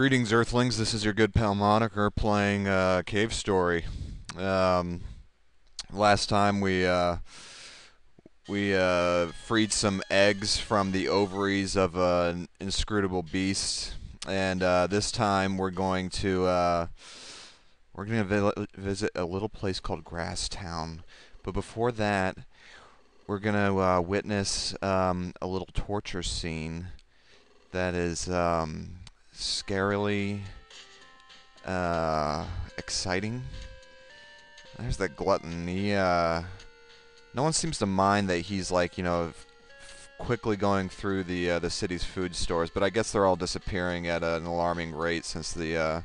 Greetings, Earthlings. This is your good pal Moniker playing uh, Cave Story. Um, last time we uh, we uh, freed some eggs from the ovaries of an inscrutable beast, and uh, this time we're going to uh, we're going to visit a little place called Grasstown. But before that, we're going to uh, witness um, a little torture scene that is. Um, scarily uh, exciting. There's that glutton. He, uh, no one seems to mind that he's like, you know, quickly going through the uh, the city's food stores, but I guess they're all disappearing at an alarming rate since the, uh,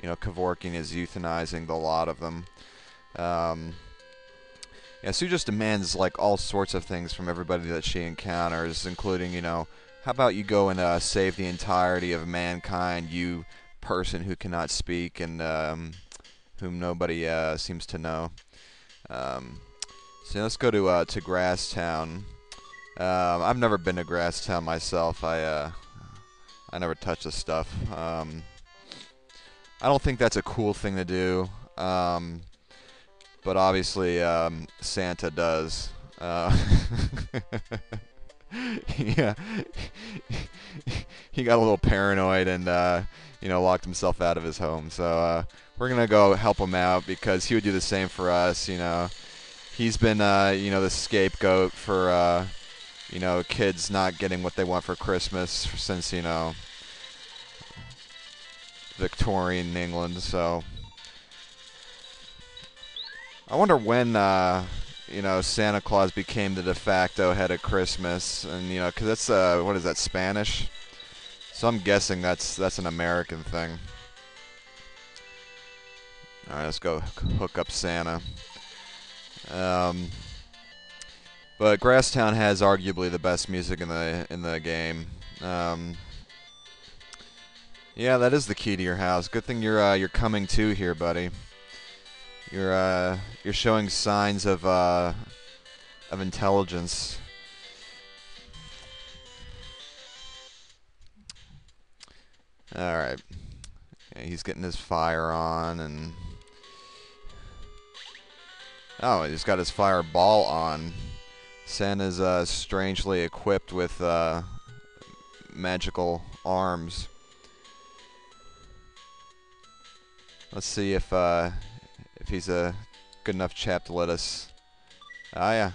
you know, Kevorkian is euthanizing the lot of them. Um, yeah, Sue just demands like all sorts of things from everybody that she encounters, including, you know, how about you go and uh, save the entirety of mankind, you person who cannot speak and um, whom nobody uh, seems to know? Um, so let's go to uh, to Grasstown. Um, I've never been to Grasstown myself. I uh, I never touch the stuff. Um, I don't think that's a cool thing to do. Um, but obviously um, Santa does. Uh, yeah, he got a little paranoid and uh, you know locked himself out of his home. So uh, we're gonna go help him out because he would do the same for us. You know, he's been uh, you know the scapegoat for uh, you know kids not getting what they want for Christmas since you know Victorian England. So I wonder when uh, you know, Santa Claus became the de facto head of Christmas, and you know, because that's uh, what is that Spanish? So I'm guessing that's that's an American thing. All right, let's go hook up Santa. Um, but Grasstown has arguably the best music in the in the game. Um, yeah, that is the key to your house. Good thing you're uh, you're coming to here, buddy. You're uh, you're showing signs of uh, of intelligence. All right, yeah, he's getting his fire on, and oh, he's got his fireball on. Santa's uh, strangely equipped with uh, magical arms. Let's see if uh, if he's a good enough chap to let us. Ah, yeah.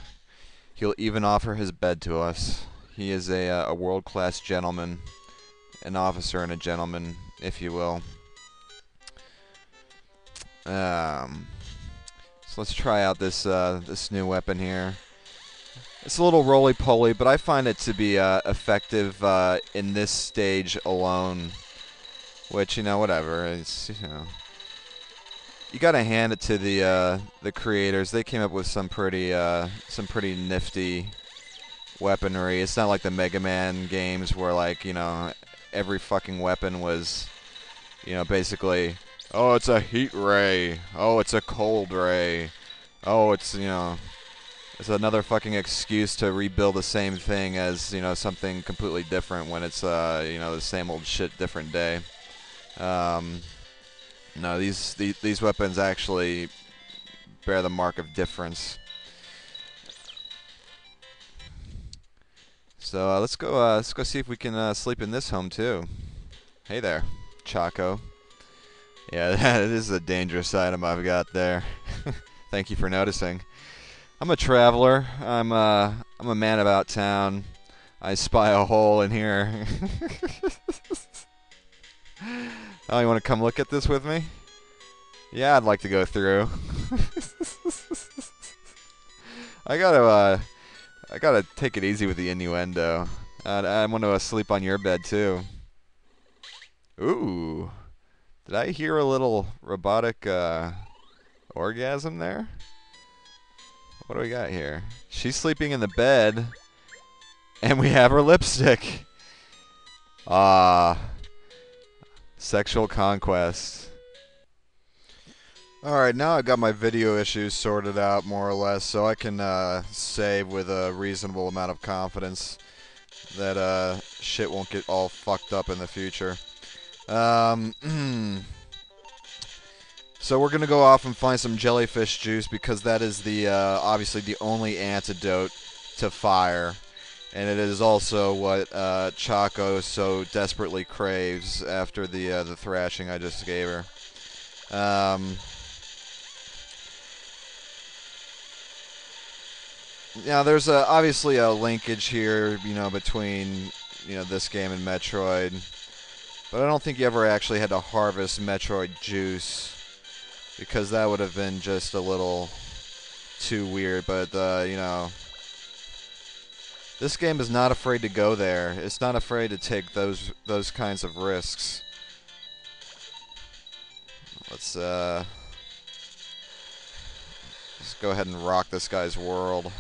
He'll even offer his bed to us. He is a, uh, a world-class gentleman, an officer and a gentleman, if you will. Um, so let's try out this uh, this new weapon here. It's a little roly-poly, but I find it to be uh, effective uh, in this stage alone. Which you know, whatever. It's you know you got to hand it to the uh, the creators. They came up with some pretty uh, some pretty nifty weaponry. It's not like the Mega Man games where like you know every fucking weapon was you know basically oh it's a heat ray, oh it's a cold ray, oh it's you know it's another fucking excuse to rebuild the same thing as you know something completely different when it's uh, you know the same old shit different day. Um, no, these, these, these weapons actually bear the mark of difference. So uh, let's go. Uh, let's go see if we can uh, sleep in this home too. Hey there, Chaco. Yeah, that is a dangerous item I've got there. Thank you for noticing. I'm a traveler. I'm uh, I'm a man about town. I spy a hole in here. Oh, you want to come look at this with me? Yeah, I'd like to go through. I gotta, uh, I gotta take it easy with the innuendo. I want to sleep on your bed too. Ooh, did I hear a little robotic uh, orgasm there? What do we got here? She's sleeping in the bed, and we have her lipstick. Ah. Sexual conquest. Alright, now I've got my video issues sorted out more or less, so I can uh, say with a reasonable amount of confidence that uh, shit won't get all fucked up in the future. Um, so we're gonna go off and find some jellyfish juice because that is the uh, obviously the only antidote to fire, and it is also what uh, Choco so desperately craves after the uh, the thrashing I just gave her. Um, now there's a, obviously a linkage here, you know, between you know this game and Metroid, but I don't think you ever actually had to harvest Metroid juice because that would have been just a little too weird. But uh, you know, this game is not afraid to go there. It's not afraid to take those those kinds of risks. Let's uh, let's go ahead and rock this guy's world.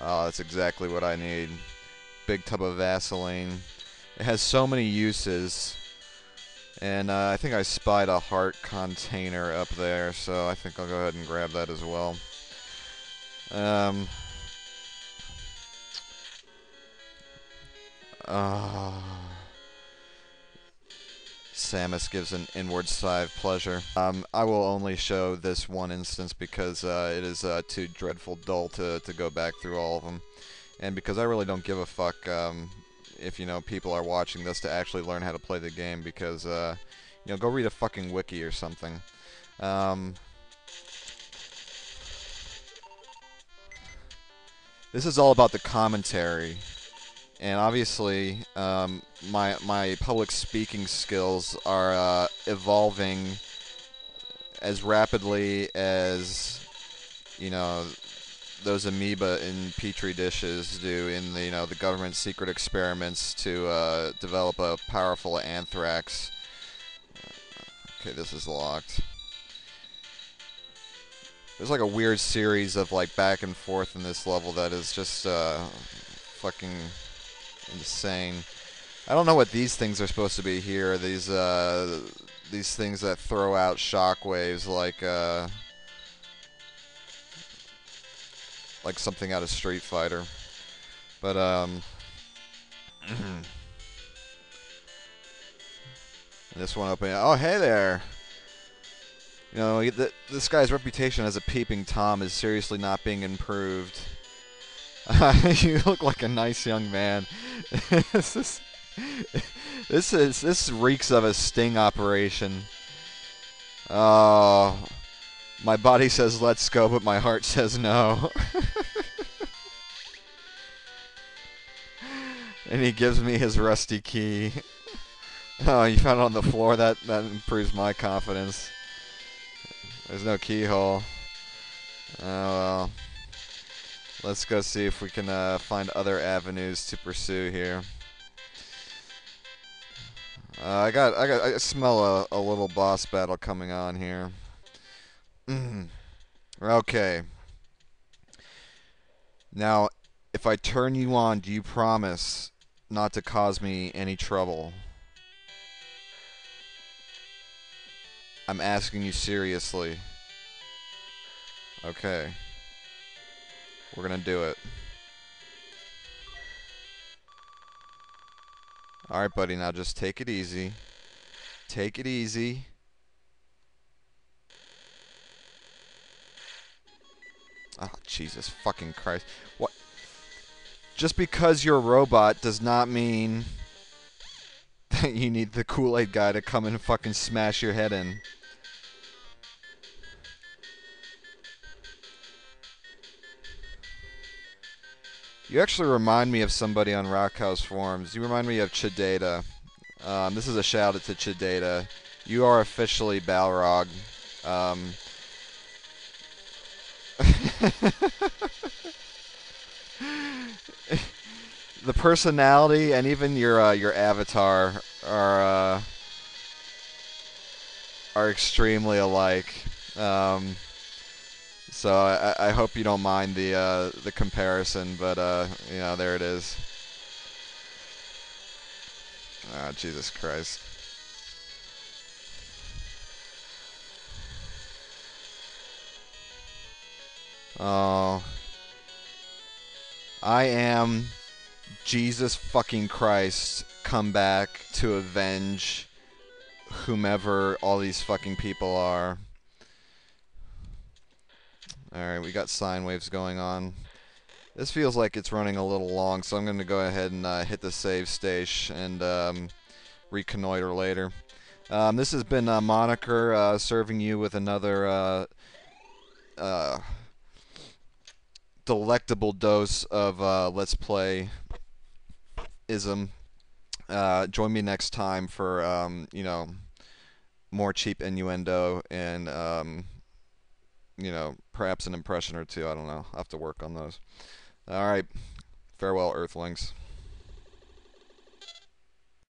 Oh, that's exactly what I need. Big tub of Vaseline. It has so many uses. And uh, I think I spied a heart container up there, so I think I'll go ahead and grab that as well. Um, uh, Samus gives an inward sigh of pleasure. Um, I will only show this one instance because uh, it is uh, too dreadful dull to, to go back through all of them. And because I really don't give a fuck um, if, you know, people are watching this to actually learn how to play the game because, uh, you know, go read a fucking wiki or something. Um, this is all about the commentary and obviously um, my my public speaking skills are uh, evolving as rapidly as you know those amoeba in petri dishes do in the you know the government secret experiments to uh, develop a powerful anthrax. Okay, this is locked. There's like a weird series of like back and forth in this level that is just uh, fucking insane. I don't know what these things are supposed to be here. These uh, these things that throw out shockwaves like uh, like something out of Street Fighter. But um, this one opening. Oh, hey there. You know, this guy's reputation as a peeping tom is seriously not being improved. you look like a nice young man. this is this is this reeks of a sting operation. Oh, my body says let's go, but my heart says no. and he gives me his rusty key. Oh, you found it on the floor. That that improves my confidence. There's no keyhole. Oh well. Let's go see if we can uh, find other avenues to pursue here. Uh, I got, I got, I smell a, a little boss battle coming on here. okay. Now, if I turn you on, do you promise not to cause me any trouble? I'm asking you seriously. Okay. We're to do it. Alright, buddy, now just take it easy. Take it easy. Oh, Jesus fucking Christ. What? Just because you're a robot does not mean you need the Kool-Aid guy to come and fucking smash your head in. You actually remind me of somebody on Rockhouse Forums. You remind me of Chdata. Um, this is a shout out to Chdata. You are officially Balrog. Um, the personality and even your uh, your avatar are uh, are extremely alike. Um, so I, I hope you don't mind the uh, the comparison, but uh, you know there it is. Ah, Jesus Christ. Oh. I am Jesus fucking Christ come back to avenge whomever all these fucking people are. Alright, we got sine waves going on. This feels like it's running a little long, so I'm going to go ahead and uh, hit the save stage and um, reconnoiter later. Um, this has been uh, Moniker uh, serving you with another uh, uh, delectable dose of uh, Let's Play ism. Join me next time for, um, you know, more cheap innuendo and um, you know, perhaps an impression or two. I don't know. I'll have to work on those. All right. Farewell, Earthlings.